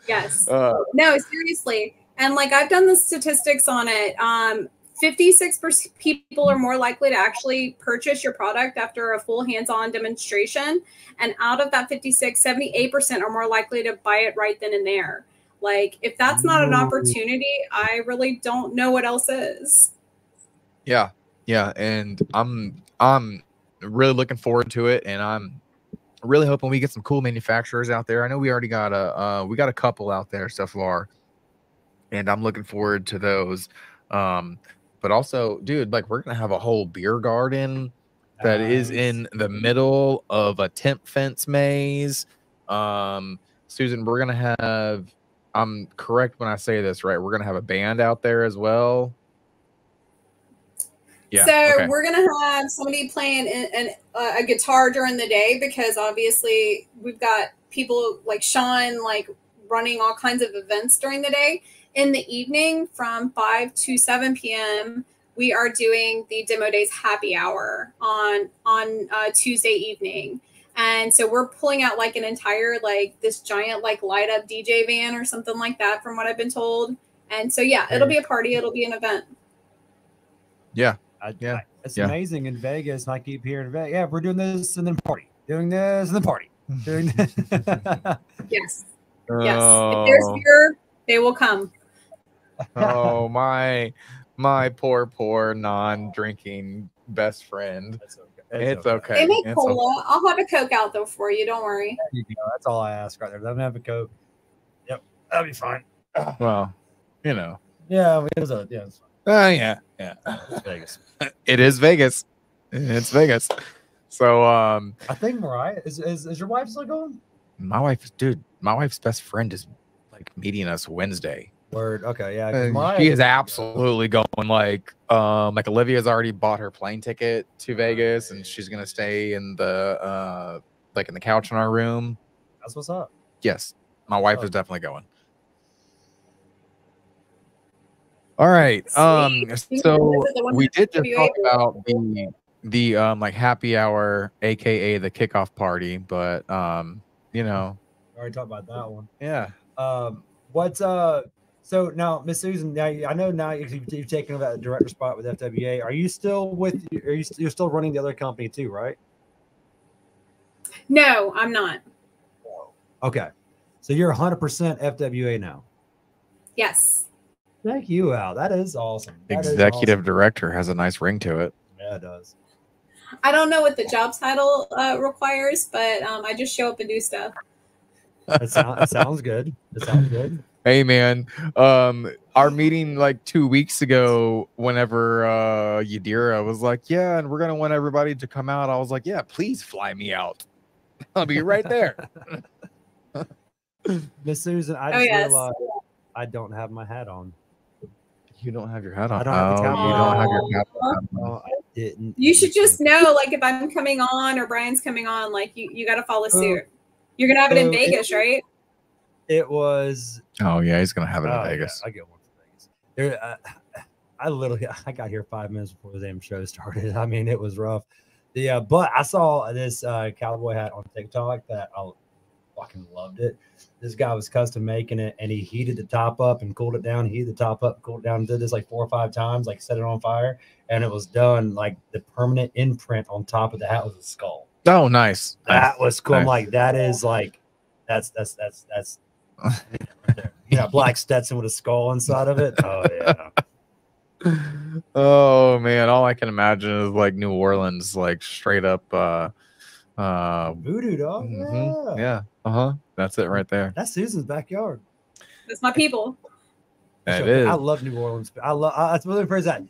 Speaker 4: Yes.
Speaker 2: uh,
Speaker 4: No, seriously. And like I've done the statistics on it. Um, 56% people are more likely to actually purchase your product after a full hands-on demonstration. And out of that 56, 78% are more likely to buy it right then and there. Like if that's not an opportunity, I really don't know what else is.
Speaker 2: Yeah, yeah, and I'm I'm really looking forward to it, and I'm really hoping we get some cool manufacturers out there. I know we already got a uh, we got a couple out there so far, and I'm looking forward to those. Um, but also, dude, like we're gonna have a whole beer garden that is
Speaker 3: Nice.
Speaker 2: in the middle of a temp fence maze. Um, Susan, we're gonna have. I'm correct when I say this, right? We're gonna have a band out there as well. Yeah.
Speaker 4: so
Speaker 2: okay.
Speaker 4: we're gonna have somebody playing an, an, uh, a guitar during the day because obviously we've got people like Sean like running all kinds of events during the day. In the evening, from five to seven p.m., we are doing the demo days happy hour on on uh, Tuesday evening. And so we're pulling out like an entire like this giant like light up DJ van or something like that, from what I've been told. And so yeah, it'll be a party. It'll be an event.
Speaker 3: I,
Speaker 2: Yeah,
Speaker 3: I- it's
Speaker 2: yeah.
Speaker 3: amazing in Vegas. And I keep hearing, Ve- yeah, we're doing this and then party, doing this and then party, doing this.
Speaker 4: Yes. Yes. If there's
Speaker 2: Oh.
Speaker 4: beer, they will come.
Speaker 2: oh my my poor poor non-drinking best friend
Speaker 3: It's okay.
Speaker 2: It's okay,
Speaker 4: They make
Speaker 2: It's
Speaker 4: cola. I'll have a Coke out though for you. Don't worry.
Speaker 3: You go. That's all I ask right there. Let me have a coke. Yep, that'll be fine.
Speaker 2: well you know
Speaker 3: Yeah, it was a yeah. It's,
Speaker 2: uh, yeah yeah
Speaker 3: it's Vegas.
Speaker 2: it is vegas it's vegas so um
Speaker 3: I think Mariah is, is is your wife still going?
Speaker 2: my wife dude my wife's best friend is like meeting us wednesday
Speaker 3: Word. Okay. Yeah. 'cause my-
Speaker 2: she is absolutely going like um like Olivia's already bought her plane ticket to Vegas and she's gonna stay in the uh like in the couch in our room.
Speaker 3: That's what's up.
Speaker 2: Yes, my wife
Speaker 3: Oh.
Speaker 2: is definitely going. All right. Um so
Speaker 4: This is the one
Speaker 2: we did just talk about the the um like happy hour aka the kickoff party, but um you know,
Speaker 3: Already talked about that one.
Speaker 2: yeah.
Speaker 3: Um, what's uh? So now, Miss Susan, now I know now you've, you've taken over that director spot with FWA. Are you still with? Are you you're still running the other company too, right?
Speaker 4: No, I'm not.
Speaker 3: Okay, so you're 100 percent FWA now.
Speaker 4: Yes.
Speaker 3: Thank you, Al. That is awesome. That is
Speaker 2: Executive
Speaker 3: awesome.
Speaker 2: director has a nice ring to it.
Speaker 3: Yeah, it does.
Speaker 4: I don't know what the job title uh, requires, but um, I just show up and do stuff.
Speaker 3: It, sound, it sounds good. It sounds good.
Speaker 2: Hey man, um, our meeting like two weeks ago, whenever uh Yadira was like, "Yeah, and we're gonna want everybody to come out," I was like, "Yeah, please fly me out. I'll be right there."
Speaker 3: Miss Susan, I
Speaker 4: Oh,
Speaker 3: just
Speaker 4: yes.
Speaker 3: realized I don't have my hat on.
Speaker 2: you don't have your hat on.
Speaker 3: I don't have
Speaker 2: oh, you don't have your
Speaker 4: hat.
Speaker 2: hat on.
Speaker 3: Oh, I didn't.
Speaker 4: You should just know, like, if I'm coming on or Brian's coming on, like, you, you got to follow suit. You're gonna have it in
Speaker 3: it-
Speaker 4: Vegas, right?
Speaker 3: It was
Speaker 2: Oh yeah, he's gonna have it in
Speaker 3: Oh, yeah,
Speaker 2: Vegas.
Speaker 3: I get one for Vegas. There, uh, I literally I got here five minutes before the damn show started. I mean, it was rough. Uh, but I saw this uh, cowboy hat on TikTok that I fucking loved it. This guy was custom making it, and he heated the top up and cooled it down. Heated the top up, cooled it down. Did this like four or five times, like set it on fire, and it was done. Like the permanent imprint on top of the hat was a skull.
Speaker 2: Oh, nice.
Speaker 3: That was cool. I'm
Speaker 2: Nice.
Speaker 3: like, that is like, that's that's that's that's. you know, black Stetson with a skull inside of it. Oh yeah.
Speaker 2: oh man, all I can imagine is like New Orleans, like straight up. uh uh
Speaker 3: Voodoo dog.
Speaker 2: mhm,
Speaker 3: Yeah.
Speaker 2: Yeah. Uh huh. That's it right there.
Speaker 3: That's Susan's backyard.
Speaker 4: That's my people.
Speaker 2: That
Speaker 3: So,
Speaker 2: is.
Speaker 3: I love New Orleans. I love. I, that's another phrase that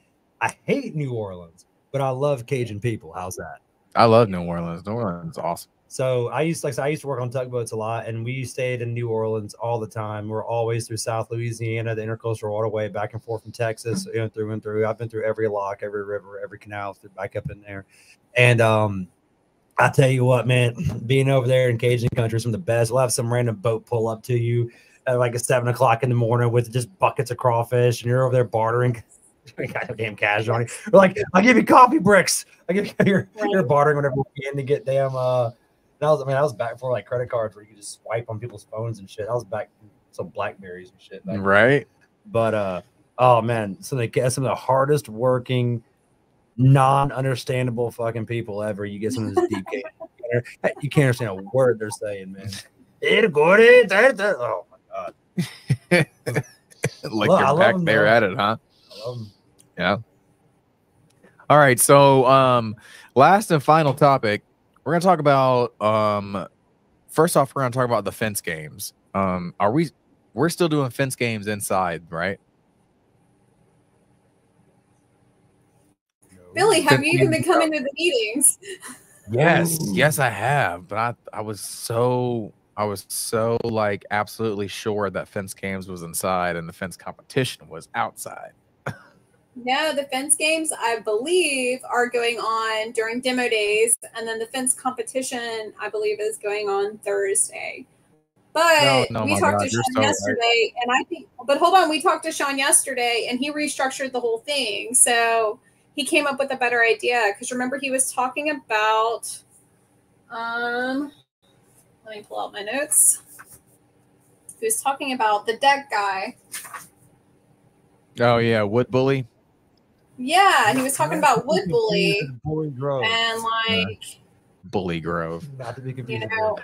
Speaker 3: I hate New Orleans, but I love Cajun people. How's that?
Speaker 2: I love New Orleans. New Orleans is awesome.
Speaker 3: So I used like I I used to work on tugboats a lot, and we stayed in New Orleans all the time. We're always through South Louisiana, the intercoastal waterway, back and forth from Texas, you know, through and through. I've been through every lock, every river, every canal, through back up in there. And um, I tell you what, man, being over there in Cajun country is some of the best. We'll have some random boat pull up to you at like at seven o'clock in the morning with just buckets of crawfish, and you're over there bartering. Goddamn cash on you. We're like, I'll give you coffee bricks. I give you you're, you're bartering whenever you can to get damn uh that was I mean I was back before like credit cards where you could just swipe on people's phones and shit. I was back some blackberries and shit. back then.
Speaker 2: Right?
Speaker 3: But uh oh man, some of the some of the hardest working, non-understandable fucking people ever. You get some of this deep game. You can't understand a word they're saying, man. It good it, Oh my god.
Speaker 2: like
Speaker 3: well,
Speaker 2: you're back
Speaker 3: them,
Speaker 2: there
Speaker 3: though.
Speaker 2: at it, huh?
Speaker 3: I love 'em.
Speaker 2: All right. So, um, last and final topic, we're gonna talk about. Um, first off, we're gonna talk about the fence games. Um, are we? We're still doing fence games inside, right?
Speaker 4: Billy, have you even been coming to the meetings?
Speaker 2: Yes, yes, I have. But I, I was so, I was so like absolutely sure that fence games was inside and the fence competition was outside.
Speaker 4: No, the fence games, I believe, are going on during demo days, and then the fence competition, I believe, is going on Thursday. But
Speaker 2: No, no,
Speaker 4: we talked
Speaker 2: God,
Speaker 4: to Sean
Speaker 2: so right.
Speaker 4: yesterday, and I think, but hold on, we talked to Sean yesterday, and he restructured the whole thing. So he came up with a better idea because remember he was talking about, um, let me pull out my notes. He was talking about the deck guy.
Speaker 2: Oh yeah, wood bully.
Speaker 4: Yeah, he was talking about wood bully.
Speaker 3: Bully Grove.
Speaker 4: and like
Speaker 2: Bully Grove.
Speaker 3: Not to be confused. with
Speaker 4: know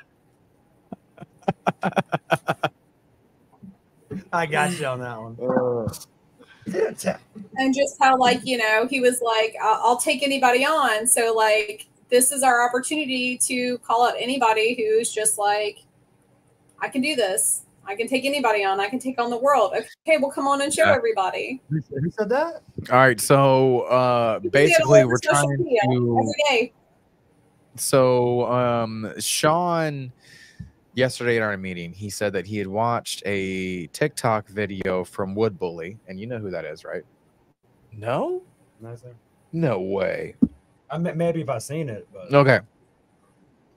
Speaker 3: I got you on that one.
Speaker 4: and just how like you know he was like I'll, I'll take anybody on so like this is our opportunity to call out anybody who's just like i can do this i can take anybody on i can take on the world okay well come on and show
Speaker 2: Yeah.
Speaker 4: everybody
Speaker 3: Who said- that?
Speaker 2: All right, so uh,
Speaker 4: You can get
Speaker 2: basically we're trying
Speaker 4: media
Speaker 2: to
Speaker 4: every day
Speaker 2: so um sean yesterday in our meeting, he said that he had watched a TikTok video from Wood Bully, and you know who that is, right? No,
Speaker 3: Nice there.
Speaker 2: no way.
Speaker 3: I may, maybe if I seen it, but
Speaker 2: Okay.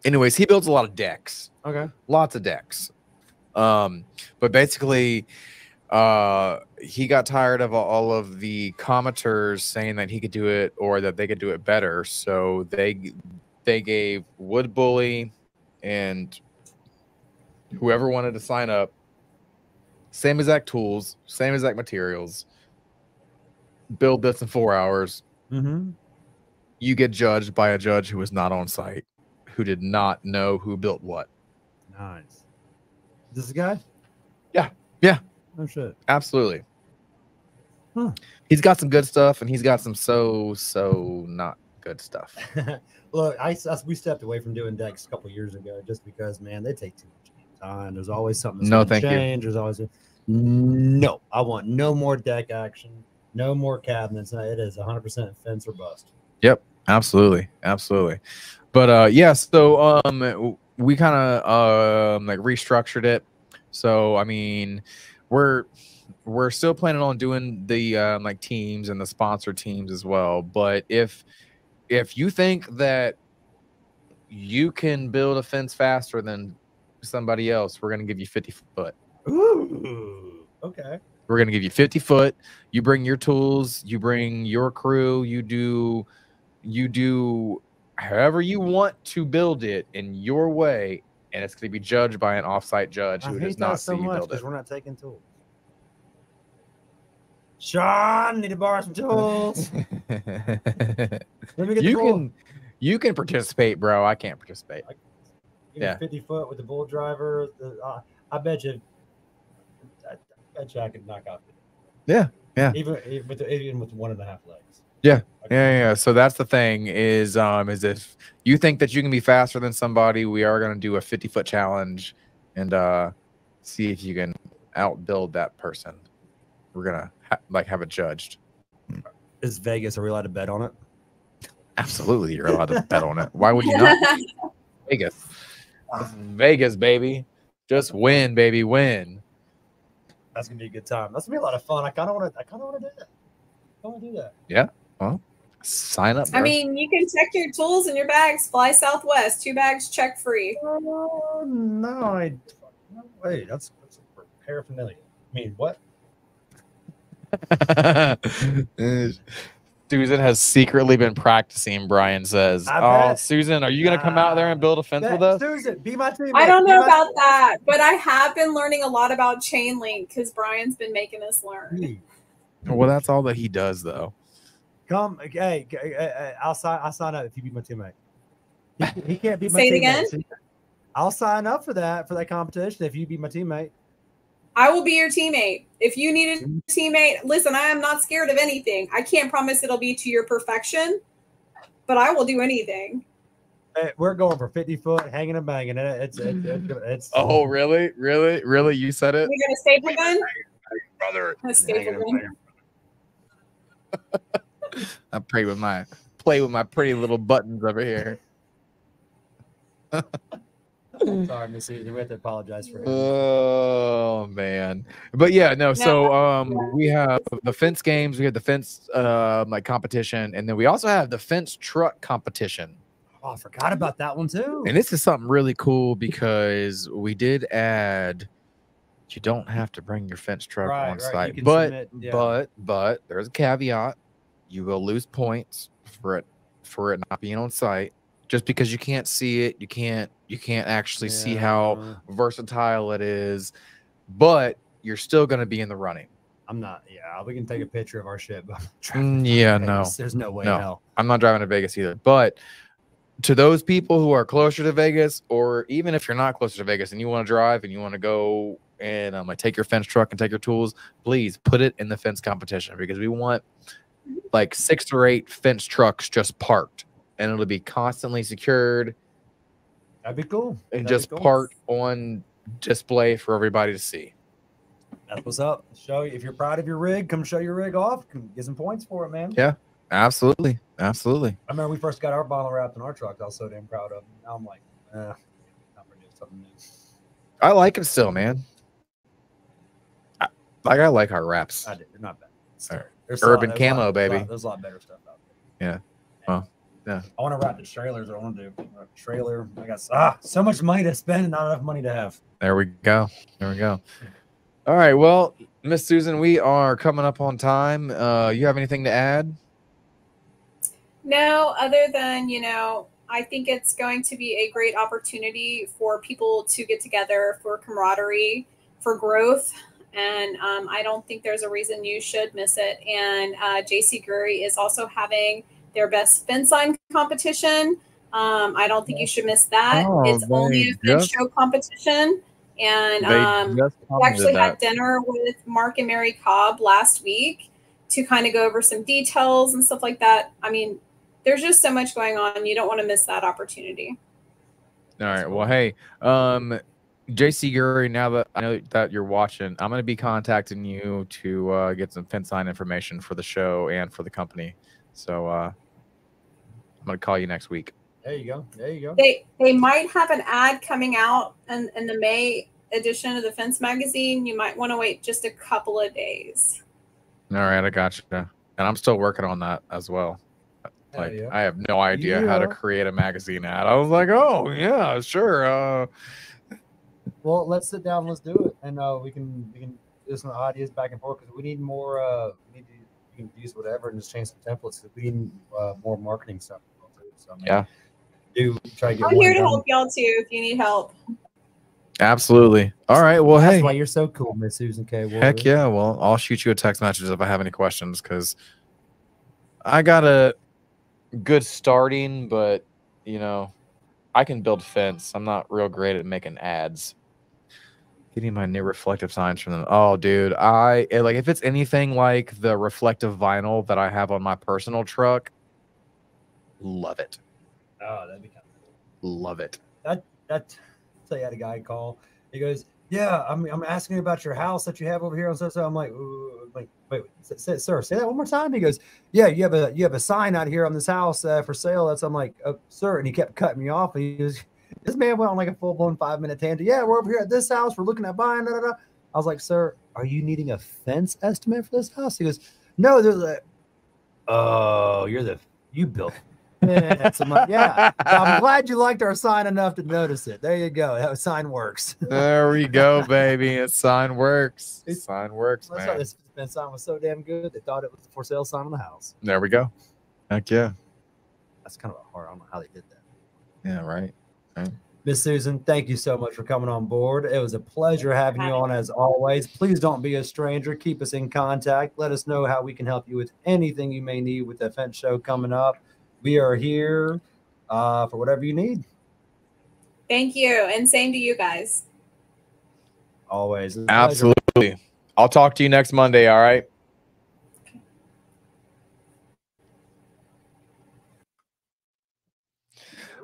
Speaker 2: Anyways, he builds a lot of decks,
Speaker 3: okay.
Speaker 2: lots of decks. Um, but basically, uh, he got tired of all of the commenters saying that he could do it or that they could do it better. So they they gave Wood Bully and whoever wanted to sign up same exact tools, same exact materials. Build this in four hours.
Speaker 3: Mm-hmm.
Speaker 2: You get judged by a judge who was not on site, who did not know who built what.
Speaker 3: Nice. This guy?
Speaker 2: Yeah. Yeah.
Speaker 3: No shit.
Speaker 2: Absolutely.
Speaker 3: Huh.
Speaker 2: He's got some good stuff, and he's got some so so not good stuff.
Speaker 3: Look, I, I- we stepped away from doing decks a couple years ago just because, man, they take too much time. There's always something.
Speaker 2: No, thank you.
Speaker 3: change. There's always no. I want no more deck action. No more cabinets. It is 100 percent fence or bust.
Speaker 2: Yep, absolutely, absolutely. But uh, yeah, so um, we kind of um like restructured it. So I mean, we're we're still planning on doing the um, like teams and the sponsor teams as well. But if if you think that you can build a fence faster than somebody else, we're gonna give you 50 foot.
Speaker 3: Ooh. Okay.
Speaker 2: We're gonna give you 50 foot. You bring your tools, you bring your crew, you do you do however you want to build it in your way, and it's gonna be judged by an offsite judge
Speaker 3: I
Speaker 2: who
Speaker 3: hate
Speaker 2: does
Speaker 3: that
Speaker 2: not
Speaker 3: so
Speaker 2: see you
Speaker 3: much
Speaker 2: build
Speaker 3: because
Speaker 2: it.
Speaker 3: we're not taking tools. Sean, need to borrow some tools. Let me get
Speaker 2: you
Speaker 3: the
Speaker 2: can you can participate, bro. I can't participate.
Speaker 3: Give me
Speaker 2: yeah.
Speaker 3: 50 foot with the bull driver. The, uh, I bet you. I, I bet you I could knock out.
Speaker 2: Yeah, yeah.
Speaker 3: Even even with the, even with one and a half legs.
Speaker 2: Yeah, Yeah, yeah. So that's the thing is um is if you think that you can be faster than somebody, we are gonna do a 50 foot challenge and uh see if you can outbuild that person. We're gonna ha- like have it judged.
Speaker 3: Is Vegas? Are we allowed to bet on it?
Speaker 2: Absolutely, you're allowed to bet on it. Why would you not? Vegas, is Vegas, baby. Just win, baby, win.
Speaker 3: That's gonna be a good time. That's gonna be a lot of fun. I kind of want to. I kind of want to do that. I want to do that.
Speaker 2: Well, sign up.
Speaker 4: I mean, you can check your tools and your bags. Fly Southwest, two bags check free.
Speaker 3: Oh no! I no way. That's, that's paraphernalia. I mean, what?
Speaker 2: Susan has secretly been practicing. Brian says,
Speaker 3: I
Speaker 2: "Oh,
Speaker 3: bet.
Speaker 2: Susan, are you gonna come out there and build a fence
Speaker 3: Bet-
Speaker 2: with us?"
Speaker 3: Susan, be my teammate.
Speaker 4: I don't know
Speaker 3: my-
Speaker 4: about that, but I have been learning a lot about chain link because Brian's been making us learn.
Speaker 2: Well, that's all that he does, though.
Speaker 3: Come, hey, g- uh, uh, I'll sign. I'll sign up if you be my teammate. He, he can't be my
Speaker 4: Say it
Speaker 3: teammate.
Speaker 4: again?
Speaker 3: I'll sign up for that for that competition if you be my teammate.
Speaker 4: I will be your teammate. If you need a teammate, listen, I am not scared of anything. I can't promise it'll be to your perfection, but I will do anything.
Speaker 3: Hey, we're going for fifty foot, hanging and banging. It, it's it's it's, it's
Speaker 2: Oh, really, really, really? You said it,
Speaker 4: We got a staple gun?
Speaker 2: brother.
Speaker 4: A staple gun.
Speaker 2: I play with my play with my pretty little buttons over here.
Speaker 3: Sorry, Miss Susan. We have to apologize for him.
Speaker 2: Oh man, but yeah, no. So um, we have the fence games. We have the fence um like competition, and then we also have the fence truck competition.
Speaker 3: Oh, I forgot about that one too.
Speaker 2: And this is something really cool because we did add. You don't have to bring your fence truck
Speaker 3: Right,
Speaker 2: on
Speaker 3: right,
Speaker 2: site, but
Speaker 3: submit- yeah.
Speaker 2: but but there's a caveat. You will lose points for it for it not being on site. Just because you can't see it, you can't you can't actually see how versatile it is, but you're still going to be in the running.
Speaker 3: I'm not. Yeah, we can take a picture of our ship.
Speaker 2: Mm, yeah, no,
Speaker 3: There's no way
Speaker 2: No.
Speaker 3: hell.
Speaker 2: I'm not driving to Vegas either. But to those people who are closer to Vegas, or even if you're not closer to Vegas and you want to drive and you want to go and um, like take your fence truck and take your tools, please put it in the fence competition because we want like six or eight fence trucks just parked, and it'll be constantly secured
Speaker 3: That'd be cool.
Speaker 2: and
Speaker 3: That'd
Speaker 2: just
Speaker 3: cool.
Speaker 2: parked on display for everybody to see.
Speaker 3: That's what's up. Show if you're proud of your rig, come show your rig off. Get some points for it, man.
Speaker 2: Yeah. Absolutely, absolutely.
Speaker 3: I remember we first got our bottle wrapped in our truck. I was so damn proud of. it. Now I'm like, eh, I'm gonna do something new.
Speaker 2: I like it still, man. I, like I like our wraps.
Speaker 3: I did. They're not bad.
Speaker 2: All right.
Speaker 3: There's a lot-
Speaker 2: Urban
Speaker 3: there's a lot-
Speaker 2: camo,
Speaker 3: there's a lot-
Speaker 2: baby.
Speaker 3: There's a lot better stuff out there.
Speaker 2: Yeah. Well, yeah.
Speaker 3: I want to wrap the trailers. I want to do a trailer. I got ah, so much money to spend and not enough money to have.
Speaker 2: There we go. There we go. All right. Well, Miss Susan, we are coming up on time. Uh, you have anything to add?
Speaker 4: No, other than, you know, I think it's going to be a great opportunity for people to get together for camaraderie, for growth. And um, I don't think there's a reason you should miss it. And uh, JC Gurry is also having their best fin sign competition. Um, I don't think you should miss that.
Speaker 2: Oh,
Speaker 4: it's only a fin show competition. And um, we actually had dinner with Mark and Mary Cobb last week to kind of go over some details and stuff like that. I mean, there's just so much going on. You don't want to miss that opportunity.
Speaker 2: All right. Well, hey, um, JC Gurry, now that I know that you're watching, I'm going to be contacting you to uh, get some fence sign information for the show and for the company. So uh, I'm going to call you next week.
Speaker 3: There you go. There you go.
Speaker 4: They they might have an ad coming out in, in the May edition of the Fence magazine. You might want to wait just a couple of days.
Speaker 2: All right. I got you. And I'm still working on that as well. Like,
Speaker 3: yeah.
Speaker 2: I have no idea how to create a magazine ad. I was like, oh, yeah, sure. Uh,
Speaker 3: Well, let's sit down. Let's do it, and uh, we can we can do some ideas back and forth because we need more. Uh, we need to you can use whatever and just change some templates. we need uh, more marketing stuff. So, I mean,
Speaker 2: Yeah.
Speaker 3: Do try to get.
Speaker 4: I'm here to
Speaker 3: done.
Speaker 4: help y'all too if you need help.
Speaker 2: absolutely. All right. Well,
Speaker 3: That's
Speaker 2: hey.
Speaker 3: why you're so cool, Miss Susan K. Worley.
Speaker 2: Heck yeah. Well, I'll shoot you a text message if I have any questions because I got a good starting, but you know, I can build fence. I'm not real great at making ads. Getting my new reflective signs from them. Oh, dude, I eh, like if it's anything like the reflective vinyl that I have on my personal truck, love it.
Speaker 3: Oh, that'd be kind of
Speaker 2: Love it.
Speaker 3: that. Tell you, had a guy call. He goes, "Yeah, I'm I'm asking about your house that you have over here on so so." I'm like, like, wait, wait, sir, say that one more time. He goes, "Yeah, you have a you have a sign out here on this house uh, for sale." That's I'm like, oh, "Sir," and he kept cutting me off. He was, this man went on like a full blown five minute tangent. Yeah, we're over here at this house. We're looking at buying. Da, da, da. I was like, "Sir, are you needing a fence estimate for this house?" He goes, "No, there's a." Oh, you're the you built. Fence." I'm like, yeah. I'm glad you liked our sign enough to notice it. There you go. That sign works.
Speaker 2: There we go, baby. A sign works.
Speaker 3: It's-
Speaker 2: sign works,
Speaker 3: That's why
Speaker 2: man.
Speaker 3: this fence sign was so damn good. They thought it was the for sale sign on the house.
Speaker 2: There we go. Heck yeah.
Speaker 3: That's kind of hard. I don't know how they did that.
Speaker 2: Yeah, right.
Speaker 3: Miss Susan, thank you so much for coming on board. It was a pleasure having you on as always. Please don't be a stranger. Keep us in contact. Let us know how we can help you with anything you may need with the fence show coming up. We are here uh, for whatever you need.
Speaker 4: Thank you. And same to you guys.
Speaker 3: Always. It's pleasure.
Speaker 2: Absolutely. I'll talk to you next Monday. All right.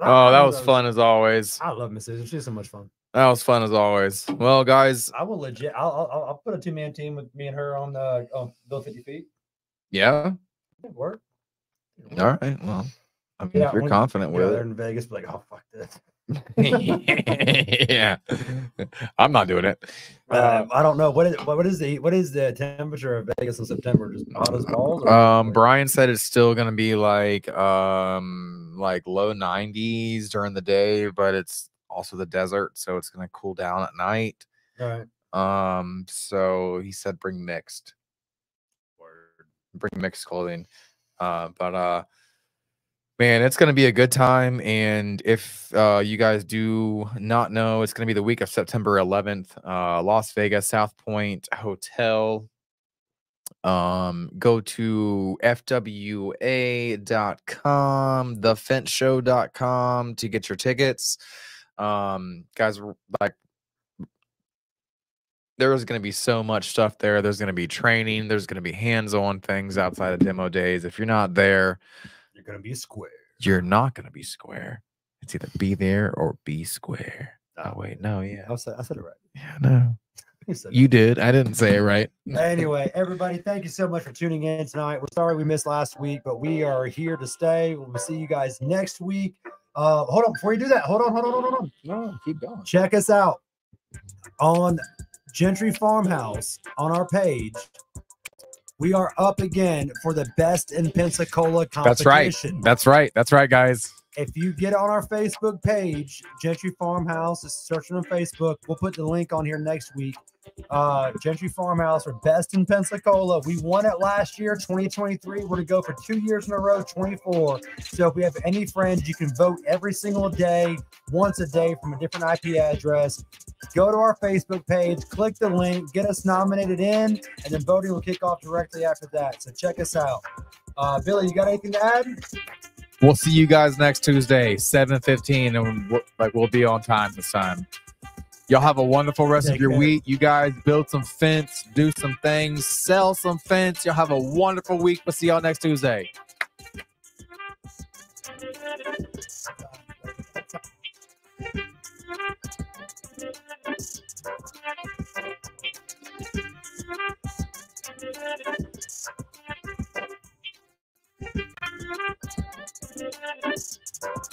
Speaker 2: Oh, that was fun as always.
Speaker 3: I love Miss Susan. She's so much fun.
Speaker 2: That was fun as always. Well, guys,
Speaker 3: I will legit. I'll I'll, I'll put a two man team with me and her on the on Bill Fifty Feet.
Speaker 2: yeah.
Speaker 3: It'd work.
Speaker 2: All right. Well, I mean,
Speaker 3: Yeah,
Speaker 2: if you're confident with it.
Speaker 3: in Vegas, be like, oh fuck this.
Speaker 2: yeah. I'm not doing it.
Speaker 3: Uh, I don't know what is what, is the what is the temperature of Vegas in September? Just hot as balls. or-
Speaker 2: Um, Brian said it's still gonna be like um like low 90s during the day, but it's also the desert, so it's gonna cool down at night.
Speaker 3: All right.
Speaker 2: Um, so he said bring mixed. Bring mixed clothing. Uh, but uh man, it's gonna be a good time. And if uh you guys do not know, it's gonna be the week of September 11th, uh Las Vegas South Point Hotel. Um, go to fwa.com, thefenceshow.com to get your tickets. Um, guys, like there's going to be so much stuff there. There's going to be training. There's going to be hands-on things outside of demo days. If you're not there,
Speaker 3: You're gonna be square.
Speaker 2: you're not going to be square. It's either be there or be square. Oh wait, no, yeah,
Speaker 3: I said I said it right.
Speaker 2: yeah, no,
Speaker 3: You
Speaker 2: you did. I didn't say it right.
Speaker 3: anyway, everybody, thank you so much for tuning in tonight. We're sorry we missed last week, but we are here to stay. We'll see you guys next week. Uh, hold on, before you do that, hold on, hold on, hold on, hold on.
Speaker 2: No, keep going.
Speaker 3: Check us out. on Gentry Farmhouse on our page, we are up again for the best in Pensacola competition.
Speaker 2: That's right. That's right. That's right, guys.
Speaker 3: If you get on our Facebook page, Gentry Farmhouse, is searching on Facebook. We'll put the link on here next week. Uh, Gentry Farmhouse are best in Pensacola. We won it last year, 2023. We're to go for two years in a row, 24. So if we have any friends, you can vote every single day, once a day from a different IP address. Go to our Facebook page, click the link, get us nominated in, and then voting will kick off directly after that. So check us out. Uh, Billy, you got anything to add?
Speaker 2: We'll see you guys next Tuesday, 7:15, and we'll, like we'll be on time this time. Y'all have a wonderful rest
Speaker 3: Take
Speaker 2: of your
Speaker 3: care.
Speaker 2: week. You guys build some fence, do some things, sell some fence. Y'all have a wonderful week. We'll see y'all next Tuesday.
Speaker 5: Thank you.